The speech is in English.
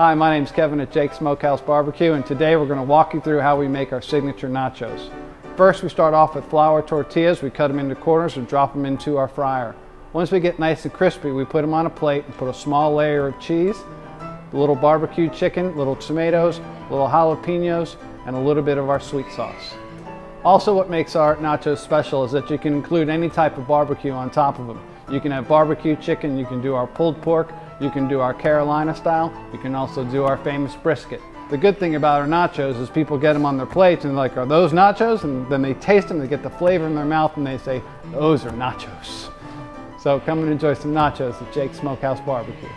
Hi, my name's Kevin at Jake's Smokehouse Barbecue, and today we're going to walk you through how we make our signature nachos. First, we start off with flour tortillas. We cut them into corners and drop them into our fryer. Once we get nice and crispy, we put them on a plate and put a small layer of cheese, a little barbecue chicken, little tomatoes, little jalapenos, and a little bit of our sweet sauce. Also, what makes our nachos special is that you can include any type of barbecue on top of them. You can have barbecue chicken, you can do our pulled pork, you can do our Carolina style, you can also do our famous brisket. The good thing about our nachos is people get them on their plates and they're like, are those nachos? And then they taste them, they get the flavor in their mouth and they say, those are nachos. So come and enjoy some nachos at Jake's Smokehouse Barbecue.